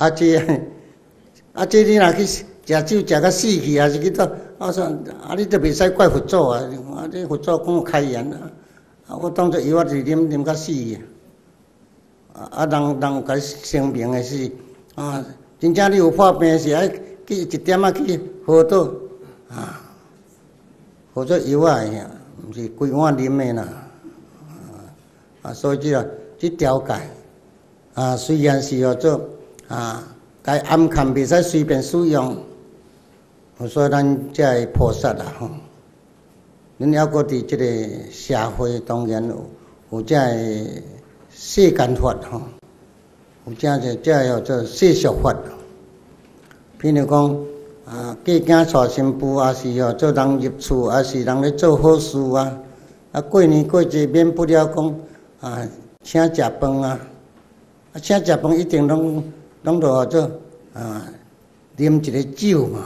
啊这啊这你若去食酒食到死去，还是去倒我说啊你都袂使怪佛祖啊！啊你佛祖讲开言啊，啊我当作药啊，是啉啉到死去。啊啊人人甲生病的是啊，真正你有破病是爱去一点仔去喝倒啊，或者药啊，毋是规碗啉的啦。啊，所以即个即条界啊，虽然是要做啊，该暗藏袂使随便使用。所以咱遮个菩萨啦吼，恁还阁伫即个社会当然有有遮个世间法吼，有遮个遮个做世俗法。譬如讲啊，嫁囝娶新妇，啊是哦做人入厝，啊是人咧做好事啊，啊过年过节免不了讲啊请食饭啊，啊请食饭一定拢拢着做啊啉一个酒嘛。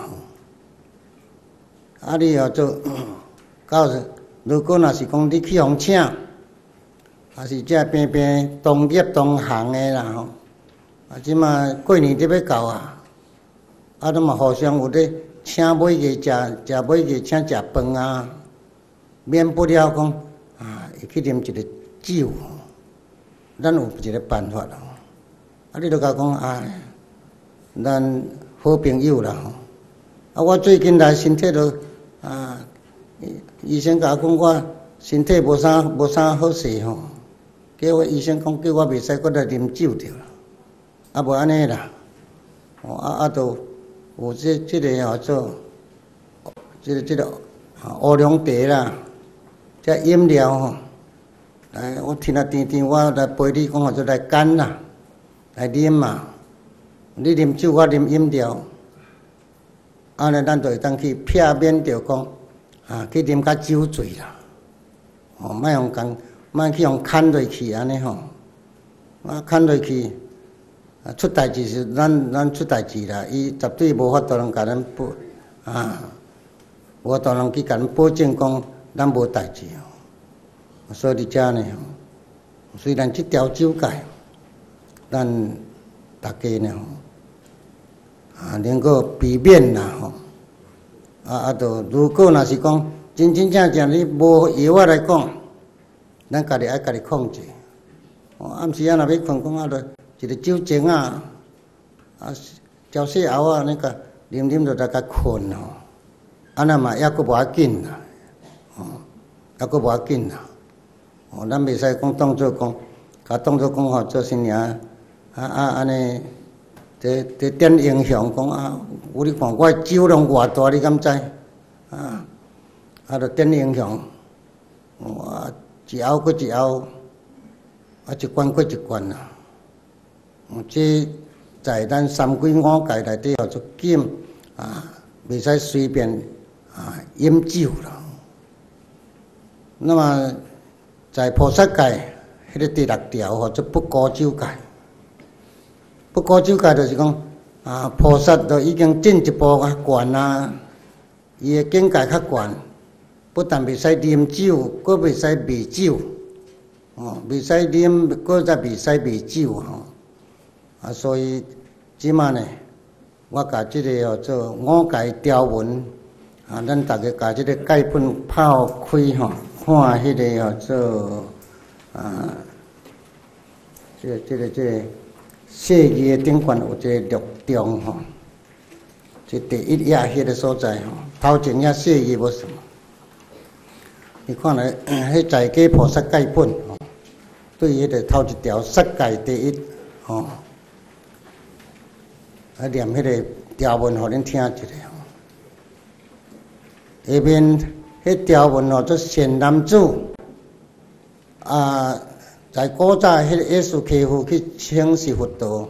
啊！你要做，到时如果若是讲你去互请，还是遮边边同业同行的啦吼，啊，即嘛过年都要到啊，啊，都嘛互相有咧请买个食，食买个请食饭啊，免不了讲啊，会去啉一个酒，咱有一个办法咯。啊，你都甲讲啊，咱好朋友啦吼，啊，我最近来身体都。啊！医生甲我讲，我身体无啥无啥好势吼，叫我医生讲叫我袂使搁来啉酒着啦，啊无安尼啦，哦啊啊都有这这个吼做，这个这个乌龙茶啦，这饮料吼，来我听啊甜甜，我来陪你讲，我就来干啦，来啉嘛，你啉酒，我啉饮料。安尼，咱就会当去避免着讲啊，去啉甲酒醉啦。哦，莫用讲，莫去用牵落去安尼吼。啊，牵落去啊，出代志是咱咱出代志啦。伊绝对无法度通甲咱保啊，无法度通去甲咱保证讲咱无代志哦。所以伫遮呢，虽然即条酒界，咱大家呢。啊，能够避免啦吼，啊啊，都如果若是讲真真正正你无药啊来讲，咱家己爱家己控制。哦，暗时啊，若要困，讲啊，着一个酒精啊，啊，朝夕后啊，那个啉啉着大家困吼，安尼嘛，抑阁无要紧啦，哦，抑阁无要紧啦，哦，咱袂使讲当作讲，甲当作讲吼做啥物啊，啊安尼。这这点影响讲啊，有你看我酒量偌大，你敢知？啊，啊，着点影响，我，一后过一后，啊，一关过一关啊。这在咱三规五戒内底叫做禁啊，袂使随便啊饮酒了。那么在菩萨戒迄个第六条或者不高酒戒。不过酒界就是讲，啊，菩萨都已经进一步较悬啊，伊的境界较悬，不但袂使啉酒，佫袂使卖酒，哦，袂使啉，佫再袂使卖酒吼，啊，所以即马呢，我甲即个哦做五戒条文，啊，咱逐个甲即个戒本抛开吼，看迄个哦做，啊，即个即个即个。设计的顶悬有一个绿中吼，即第一页迄个所在吼，头前页设计无什么。你看来，迄在家菩萨戒本吼，对迄个头一条世界第一吼，啊念迄个条文，互恁听一下吼。下面迄条文吼，做善男子啊。在古早，迄个耶稣基督去请示佛陀，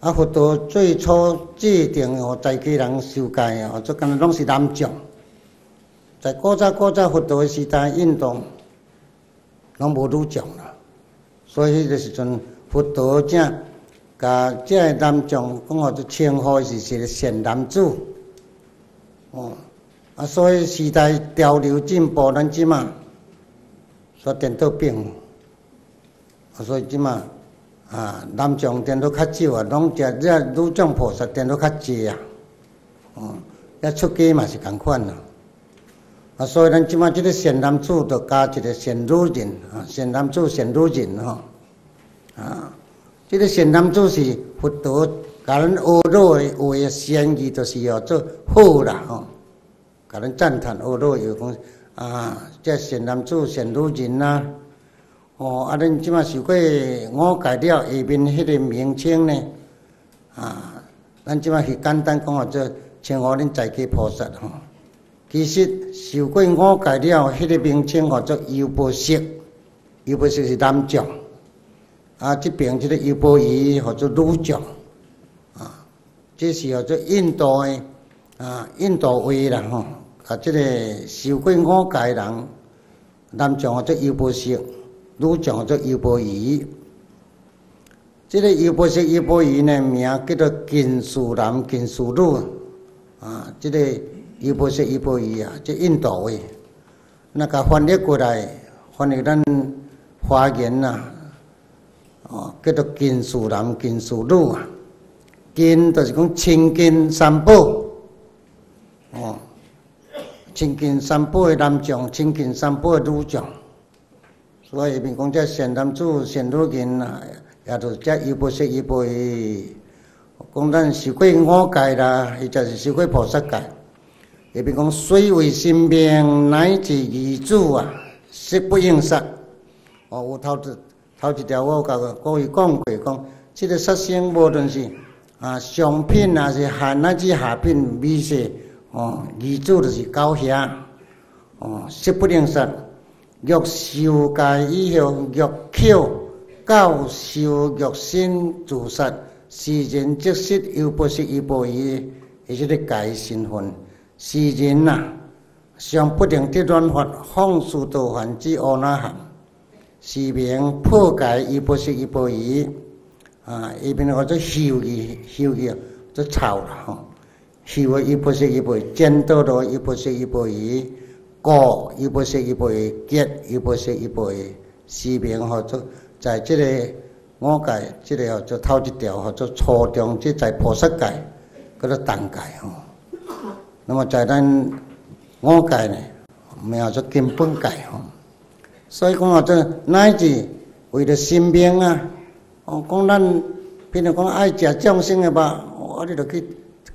啊，佛陀最初制定哦，在家人修戒哦，做干那拢是男众。在古早古早佛陀的时代，印度拢无女众啦，所以迄个时阵，佛陀正甲这个男众讲哦，就称呼是是个善男子，哦，啊，所以时代潮流进步，咱即嘛。说颠倒变，所以即嘛啊，南藏电都较少啊，拢食这女藏菩萨电都较济啊。哦，要出家嘛是共款啊。啊，所以咱即马即个善男子就加一个善女人啊，善男子善女人吼。啊，即个善男子是佛陀甲咱学罗的话的善意，就是要做好啦吼。甲咱赞叹学罗有讲啊，即善男子善女人呐。哦，啊，恁即马受过五戒了下面迄个名称呢？啊，咱即马是简单讲啊，做称呼恁在家菩萨吼。其实受过五戒了，迄个名称叫做优波色，优波色是男将，啊，即边即个优波夷叫做女将，啊，这是叫做印度的啊，印度话啦吼，啊，即个受过五戒人，男将做优波色。女将做优波夷，这个优波色、优波夷呢，名叫做金属男、金属女啊。这个优波色、优波夷啊，这印度话，那个翻译过来，翻译咱华言呐，哦，叫做金属男、金属女啊。金就是讲青金三宝，哦，青金三宝的男将，青金三宝的女将。所以面讲，这善男子、善女人啊，也著这优波色、优波夷。讲咱受过五戒啦，或者是受过菩萨戒。下面讲，虽为生命乃至二子啊，实不应杀。哦，有头一头一条，我甲各位讲过，讲这个杀生无论是啊上品啊是下乃至下品美色，哦，二子就是狗兄，哦，实不应杀。欲受戒以后，欲口教受欲身自杀，是人即失又不失又不疑，而且个戒身份，是人呐，尚不定得乱法，放肆道犯之恶那行，是名破戒又不失又不疑，啊，一边叫做修义，修义就臭了吼，修啊又不失又不疑，见到了又不失又不疑。过一不说一不结一不说一不四名吼做在即个五戒即个吼做头一条吼做初中即在菩萨戒叫做单戒吼那么在咱五戒呢名叫做根本戒吼所以讲啊这乃至为了生命啊哦讲咱譬如讲爱食众生的吧我哋就去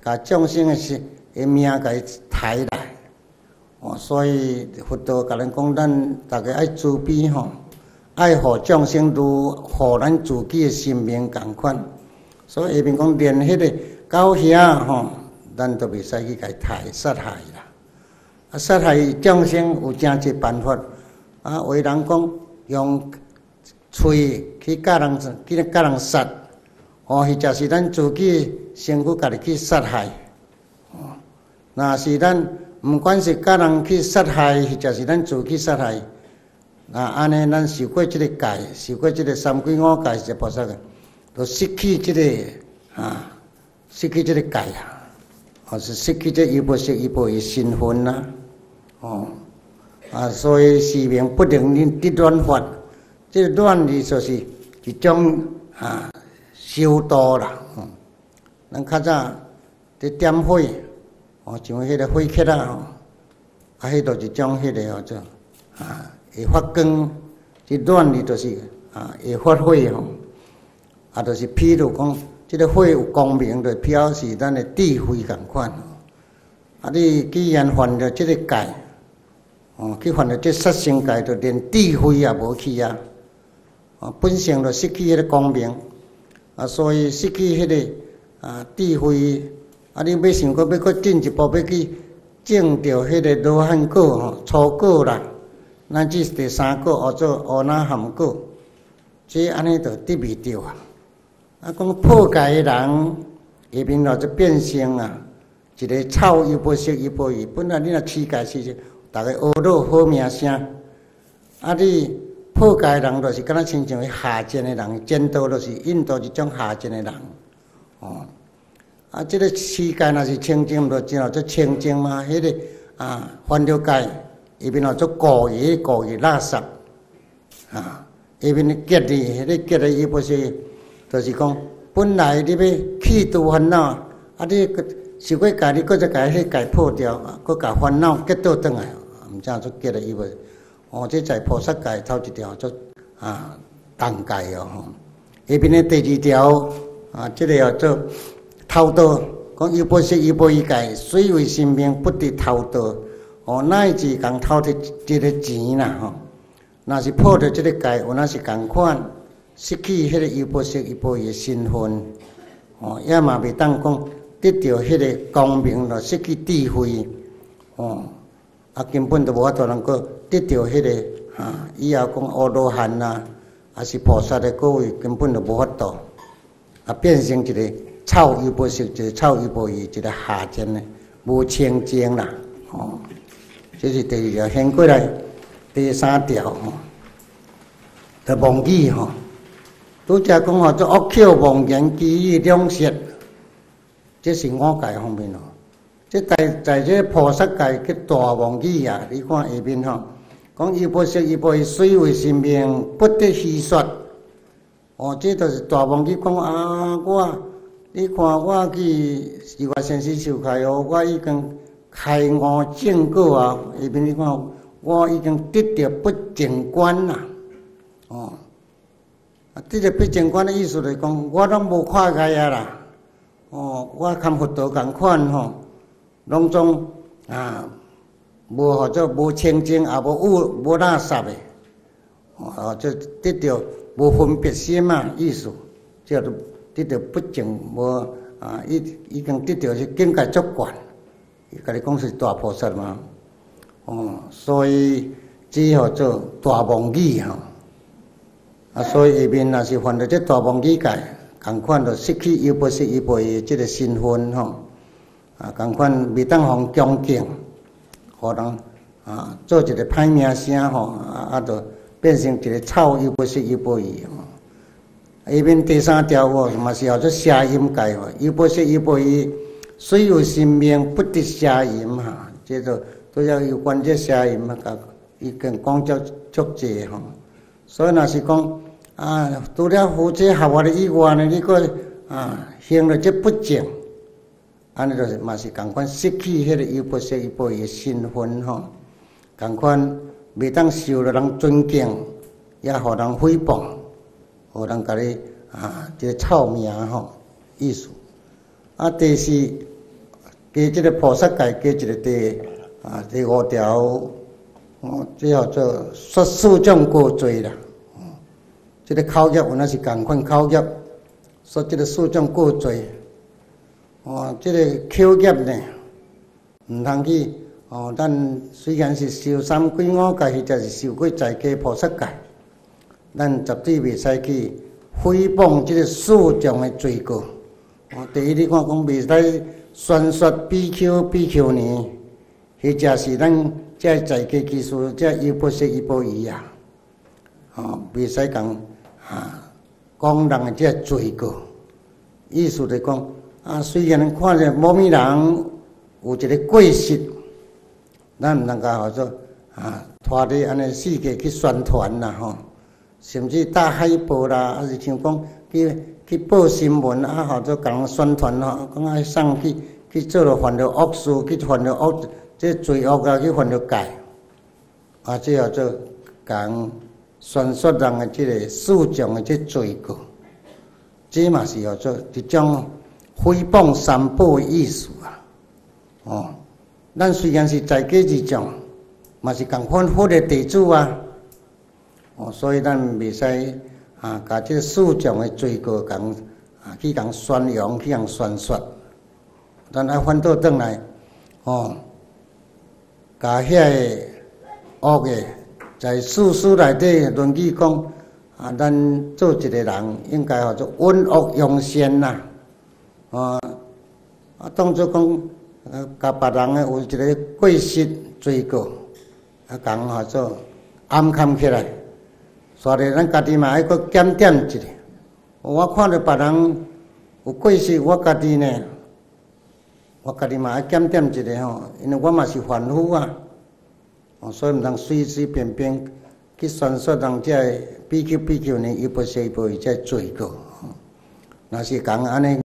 甲众生的是诶命甲伊抬来哦，所以佛陀甲咱讲，咱大家爱慈悲吼，爱护众生如护咱自己的性命共款。所以下面讲连迄个狗兄吼，咱都袂使去甲伊杀杀害啦。啊，杀害众生有正济办法。啊，为人讲用喙去教人，去教人杀，哦，或者是咱自己身躯家己去杀害。哦，那是咱。毋管是教人去杀害，或者是咱自己杀害，那安尼咱受过即个戒，受过即个三规五戒是菩萨个，都失去即个啊，失去即个戒啊，或是失去这一部色一部的身份呐，哦，啊，所以是名不能令得乱法，这乱的就是一种啊修道啦，嗯，咱较早伫点火。哦，像迄个火刻啊，吼，啊，迄都是种迄个吼做啊，会发光，即暖的，就是啊，会发火吼，啊，就是譬如讲，即个火有光明，就表示咱的智慧共款。啊，你既然犯了即个戒，哦，去犯了即杀生戒，就连智慧也无去啊，啊，本性就失去迄个光明，啊，所以失去迄个啊智慧。啊！你要想过要搁进一步要去种着迄个罗汉果吼，初果啦，乃至第三果叫做乌那含果，即安尼就得未着啊！啊，讲破戒诶人下面若就变性啊，一个臭又不色又不异。本来你若持戒时阵，逐个学到好名声。啊，你破戒人就是敢若亲像下贱诶人，见到就是印度一种下贱诶人，哦。啊，即个世界若是清净，毋着真做清净嘛？迄个啊，烦恼界下面哦做故意故意垃圾啊，下面结的迄个结的伊不是就是讲，本来你要去除烦恼，啊，你想要家你搁再家迄解破掉，搁甲烦恼结倒转来，毋知影做结了伊未？哦，这在菩萨界头一条做啊，当界哦吼。下边的第二条啊，这个叫做偷盗，讲又不是又不一界，虽为性命不得偷盗。哦，乃至共偷的这个钱啦吼，若是破着这个戒，有那是共款，失去迄个优波色、优波的身份，哦，也嘛袂当讲得到迄个光明了，失去智慧，哦，啊根本都无法度能够得到迄个啊，以后讲阿罗汉呐，还是菩萨的各位根本都无法度，啊变成一个臭优波色，一个臭优波夷，一个下贱的无清净啦，哦。这是第二条，先过来第三条吼，就忘记吼。拄则讲吼，做恶口妄言绮语两舌，这是我界方面咯。即在在这菩萨界去大忘记啊！你看下面吼，讲伊不说伊不水为性命，不得虚说。哦，即都是大忘记讲啊！我你看我去是我先生受开哦，我已经。开悟正果啊！下边你看，我已经得到不净观啦。哦，啊，得到不净观的意思来讲，我拢无看开啊啦。哦，我看佛陀共款吼，拢总啊，无或者无清净，也无污，无垃圾的。哦，就得到无分别心嘛，意思叫做得到不净无啊，已已经得到是境界足观。甲你讲是大菩萨嘛，哦，所以只好做大妄语吼，啊，所以下面若是犯了这大妄语界，共款着失去又不是一辈即个身份吼，啊，共款未当互恭敬，互人啊做一个歹名声吼，啊啊，着变成一个臭又不是一辈吼。下面第三条哦，嘛是叫做声音界吼，又不是一辈。虽有生命，不得邪淫哈，即个都要有关这邪淫嘛，甲伊跟讲足足济吼。所以若是讲啊，除了夫妻合法的以外呢，你个啊行了这不正，安尼就是嘛是共款失去迄个优婆塞一波的身份吼，共款未当受了人尊敬，也互人诽谤，互人甲你啊即个臭名吼意思。啊，第四。加即个菩萨界，加一个第啊第五条，哦，最后做说四种过罪啦。即，这个口业有那是共款口业，说即个四种过罪。哦，这个口业呢，毋通去哦。咱虽然是修三归五戒，或者是修过在家菩萨戒，咱绝对袂使去诽谤即个四种的罪过。哦，第一你看讲袂使。宣说 BQ BQ 呢，或者是咱遮在家技术，这一波是一波一啊，哦，袂使讲啊，讲人的这罪过。意思来讲，啊，虽然看着某物人有一个过失，咱毋能够好做啊，拖伫安尼世界去宣传啦吼，甚至大海报啦，还是像讲去。去报新闻啊，或者共人宣传吼，讲爱送去去做了犯了恶事，去犯了恶，这罪恶啊，去犯了戒，啊，这叫做讲宣说人的即个诉状的即罪过，这嘛是叫做一种诽谤三宝的意思啊。哦，咱虽然是在家之种，嘛是共款佛的地主啊。哦，所以咱未使。啊，甲这四种的罪过共啊，去共宣扬，去共宣说，咱来反倒转来，哦，甲遐个恶个在世事内底论语讲啊，咱做一个人应该叫做温恶扬善呐，啊，啊，当作讲呃，甲别人诶有一个过失罪过，啊，讲叫做暗藏起来。所以咱家己嘛爱搁检点一下。我看到别人有过失，我家己呢，我家己嘛爱检点一下吼，因为我嘛是凡夫啊，哦所以毋通随随便便去宣说人这 BQ BQ 呢，伊不是伊不会罪过。若是讲安尼。